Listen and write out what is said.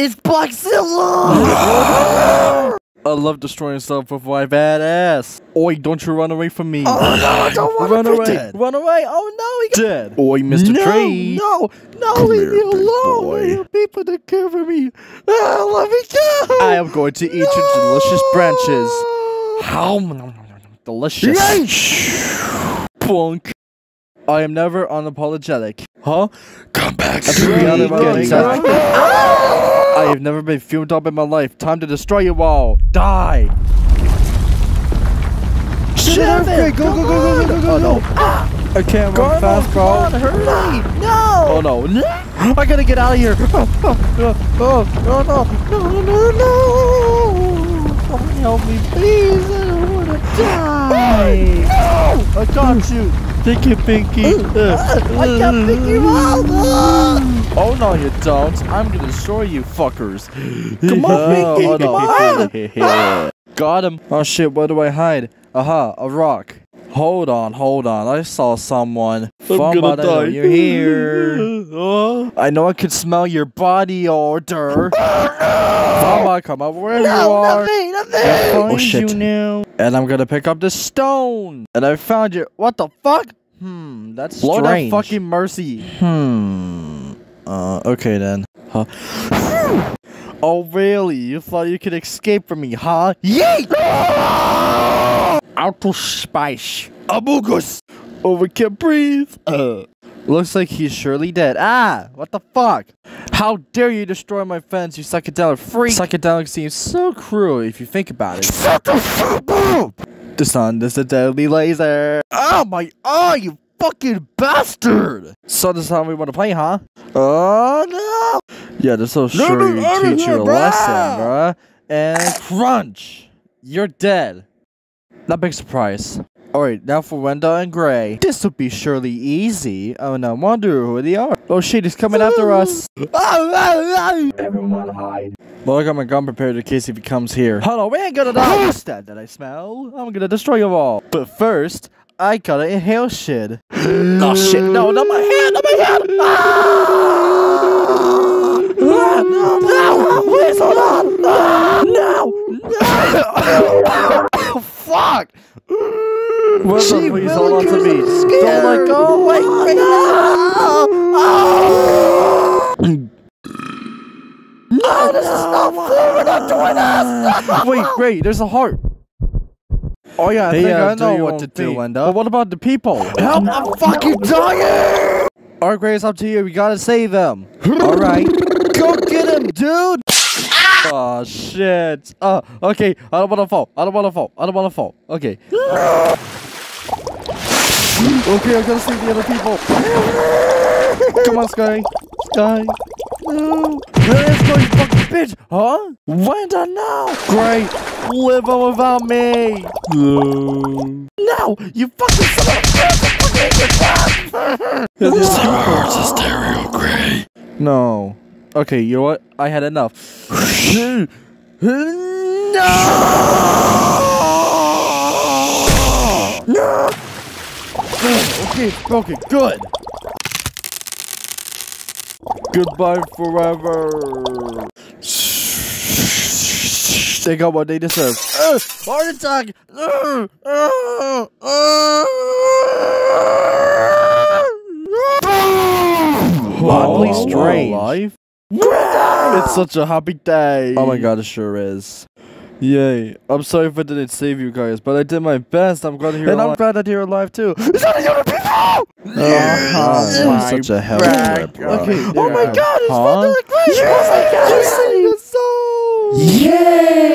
It's Blackzilla! I love destroying stuff with my badass. Oi, don't you run away from me. Oh no, I don't want run to be away. dead. Run away. Oh no, he got dead. Oi, Mr. No, Tree. no, no, Come leave here, me alone. boy. There are people that care for me. Ah, let me go. I am going to eat your delicious branches. How delicious. Bonk. I am never unapologetic. Huh? Come back to me. other one. Getting Exactly. I have never been fumed up in my life. Time to destroy you all. Die. Shit, earthquake. Go, go, go, go, go, go, Oh no. go. Ah. I can't Go run fast, bro. on, hurry. No. Oh no. I gotta get out of here. Oh, oh, oh, oh, no. No, no, no. Someone help me, please. I don't want to die. I got you. Take it, Pinki. I can't pick you up. Ah. Oh no, you don't. I'm gonna destroy you, fuckers. Come on, Pinki, oh, come on. Got him. Oh shit, where do I hide? Aha, a rock. Hold on, hold on. I saw someone. Somebody, You're here. I know I can smell your body odor. Mama, come up where you are. not me, not me. I find Oh, shit. you now. And I'm gonna pick up the stone. And I found you. What the fuck? Hmm, that's Lord strange. fucking mercy. Hmm. Uh, okay then. Huh. oh really? You thought you could escape from me, huh? Yeet! Outer space. Amogus. We can't breathe. Uh. Looks like he's surely dead. Ah! What the fuck? How dare you destroy my fence, you psychedelic freak! Psychedelic seems so cruel if you think about it. Shut the fuck up! The sun is a deadly laser. Oh my oh you fucking bastard! So this is how we want to play, huh? Oh no! Yeah, this will No, sure no, no, teach you a lesson, bruh. And crunch! You're dead. Not big surprise. Alright, now for Wenda and Gray. This will be surely easy. Oh no, wonder who they are. Oh shit, he's coming after us. Everyone hide. Well, I got my gun prepared in case if he comes here. Hold on, we ain't gonna die. What's that that I smell? I'm gonna destroy you all. But first, I gotta inhale shit. oh shit, no, not my hand, not my hand! Ah! no, no, please hold on! Ah, no, no! oh, fuck! Wilson, please hold on to me. Don't let go. Wait, wait, no! No, this is not fair. We're not doing this. Wait, wait, there's a heart. Oh yeah, I Hey, think uh, I know your what to do, thing. Linda. But what about the people? Help, I'm fucking dying. Alright, Gray, it's up to you. We gotta save them. Alright. Go get him, dude! Oh shit. Uh, okay. I don't wanna fall. I don't wanna fall. I don't wanna fall. Okay. Okay, I'm gonna save the other people. Come on, Sky. Sky. No. Is Sky, you fucking bitch. Huh? Wenda, no. Great. Live on without me. No. You fucking son of a bitch. Reverse stereo gray. No. Okay, you know what? I had enough. no! No! Okay, it's broken. Good. Goodbye forever. They got what they deserve. Uh, heart attack. Uh, uh, uh, Oddly strange. life. It's such a happy day. Oh my god, it sure is. Yay. I'm sorry if I didn't save you guys, but I did my best. I'm glad you're alive. And I'm glad that you're alive too. Is that the other people? Oh, I'm my such a hell of a bro. Okay, Oh my god, it's Huh? Vanilla Grace! Oh my god, you sang the song! Yeah!